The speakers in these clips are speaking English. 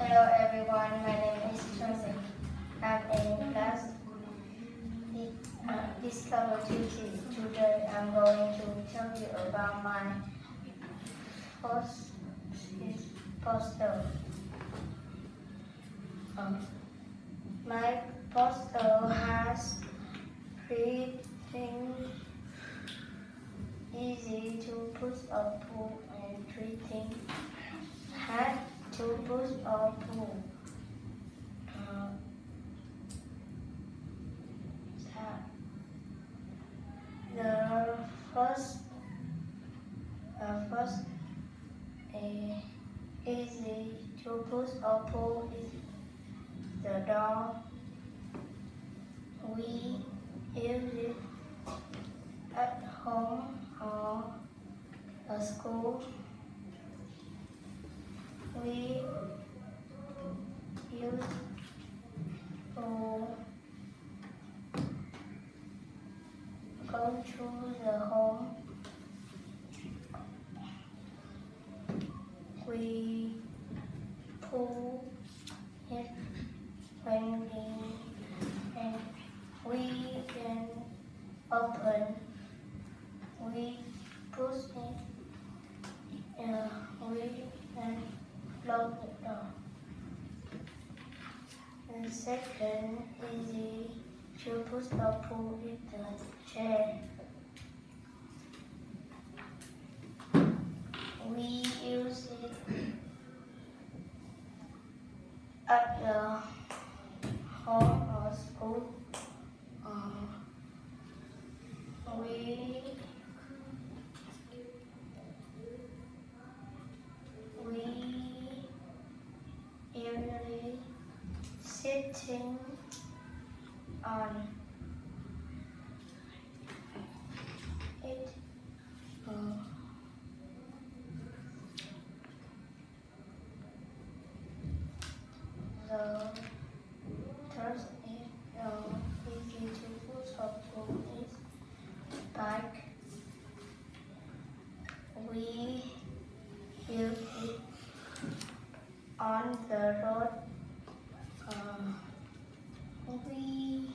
Hello everyone, my name is Joseph. I'm in class uh, Discover Duty. Today I'm going to tell you about my post poster. Um, my poster has three things easy to push up and three things hard push or pull. Uh, the first uh, first uh, easy to push or pull is the door. We use it at home or a school. We use to go through the home. We pull it when we and we can open. We push it. Uh, we can the. And second, easy to push or pull is the chair. We use it at the sitting on it. Um, the third is uh, easy to push or pull is bike. We use it on the road. Um, we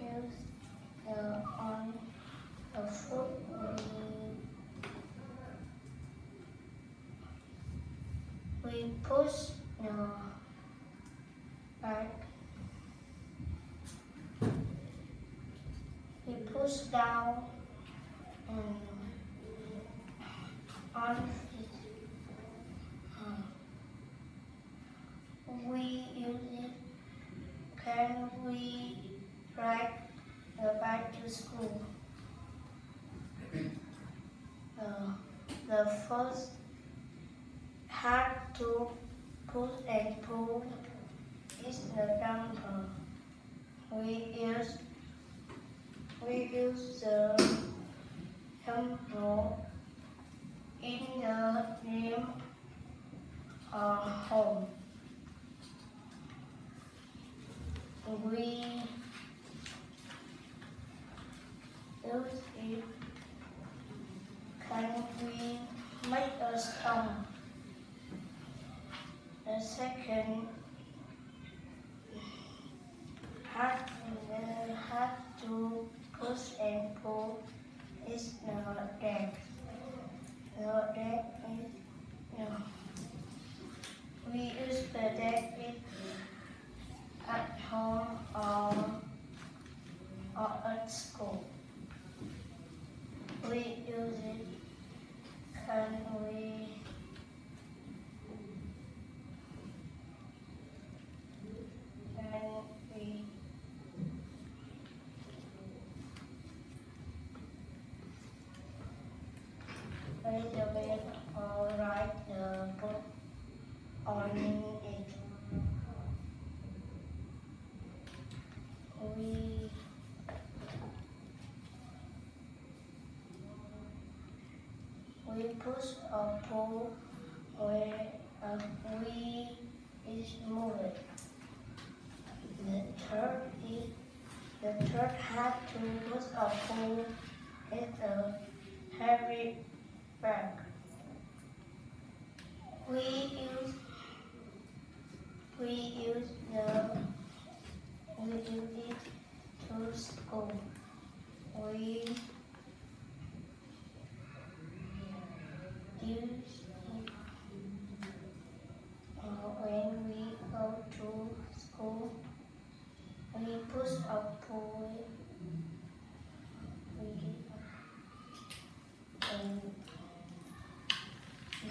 use uh, on the foot. Push the back. We push down um, on it. Um, we use it. Can we ride the bike to school? Uh, the first hard to push and pull is the dumper. We use we use the handle in the room or uh, home. We use it. Can we make a stone? The second hard, the have to push and pull is the deck. The deck is no. We use the it at home or, or at school. We use it. Can we? Can we? Read the bed or write the book on it. We we push or pull where uh, we is moving. The third is the third had to push or pull is a heavy bag. we use we use the we use it to school. We use it uh, when we go to school. We push a pull. We and